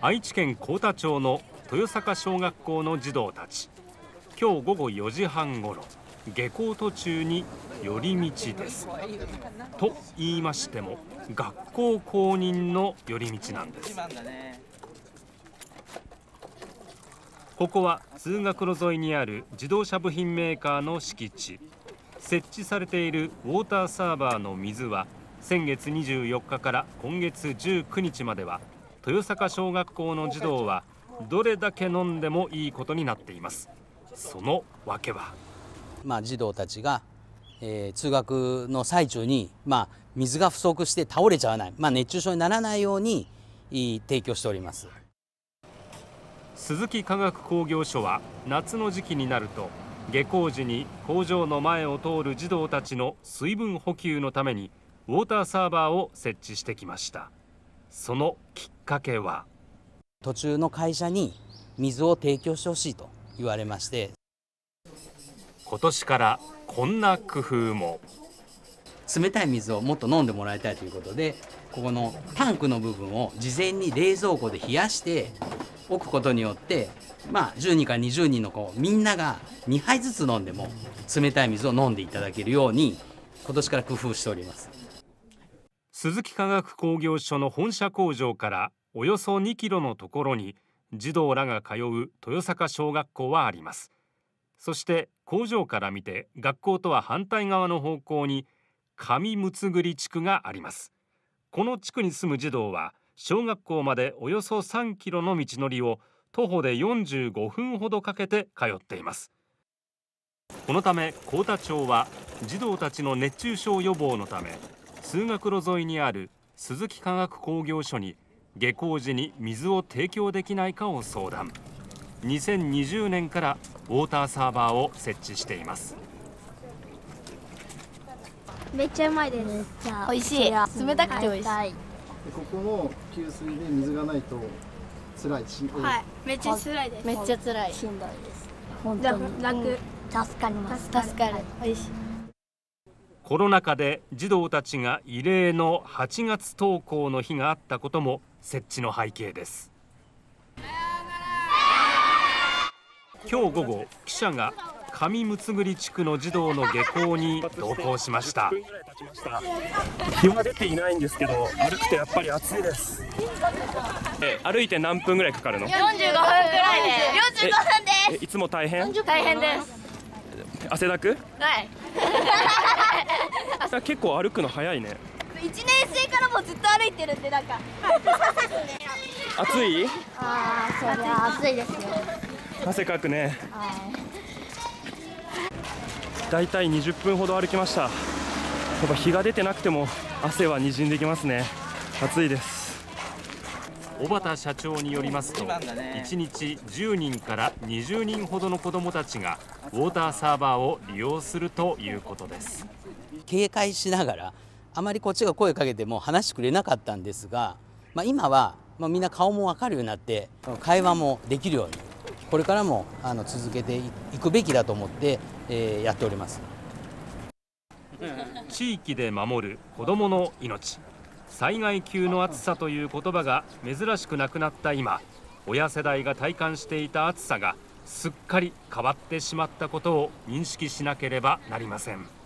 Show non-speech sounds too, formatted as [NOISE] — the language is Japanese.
愛知県幸田町の豊坂小学校の児童たち。今日午後4時半ごろ下校途中に寄り道です。と言いましても学校公認の寄り道なんです。ここは通学路沿いにある自動車部品メーカーの敷地。設置されているウォーターサーバーの水は先月24日から今月19日までは豊坂小学校の児童はどれだけ飲んでもいいことになっています。その訳は？まあ、児童たちが、えー、通学の最中に、まあ、水が不足して倒れちゃわない、まあ、熱中症にならないように提供しております。鈴木化学工業所は夏の時期になると下校時に工場の前を通る児童たちの水分補給のためにウォーターサーバーを設置してきました。そのきっかけは？途中の会社に水を提供してほしいと言われまして。今年からこんな工夫も。冷たい水をもっと飲んでもらいたいということでここのタンクの部分を事前に冷蔵庫で冷やしておくことによってまあ10人か20人の子みんなが2杯ずつ飲んでも冷たい水を飲んでいただけるように今年から工夫しております鈴木化学工業所の本社工場からおよそ2キロのところに児童らが通う豊坂小学校はあります。そして工場から見て学校とは反対側の方向に上六栗地区があります。この地区に住む児童は小学校までおよそ3キロの道のりを徒歩で45分ほどかけて通っています。このため幸田町は児童たちの熱中症予防のため通学路沿いにある鈴木化学工業所に下校時に水を提供できないかを相談。2020年からウォーターサーバーを設置しています。めっちゃうまいです。めっちゃ美味しい。冷たくて美味しい。ここも給水で水がないと辛いしはい。めっちゃ辛いです。めっちゃ辛い。しんどいです。本当に。楽。助かります。助かる。美味しいコロナ禍で児童たちが異例の8月登校の日があったことも設置の背景です。今日午後記者が上六栗地区の児童の下校に同行しました。日は出ていないんですけど歩くとやっぱり暑いです。え歩いて何分ぐらいかかるの？45分ぐらいで45分です。いつも大変？大変です。汗だく？はい [LAUGHS] 結構歩くの早いね。1年生からもずっと歩いてるんでなんか。[LAUGHS] 暑い？ああそれは暑いですね。汗かくね、だい。たい20分ほど歩きました。やっぱ日が出てなくても汗は滲んできますね。暑いです。小畑社長によりますと1日10人から20人ほどの子どもたちがウォーターサーバーを利用するということです警戒しながらあまりこっちが声かけても話してくれなかったんですが、まあ、今は、まあ、みんな顔も分かるようになって会話もできるようにこれからもあの続けていくべきだと思って、えー、やっております [LAUGHS] 地域で守る子どもの命災害級の暑さという言葉が珍しくなくなった今親世代が体感していた暑さがすっかり変わってしまったことを認識しなければなりません。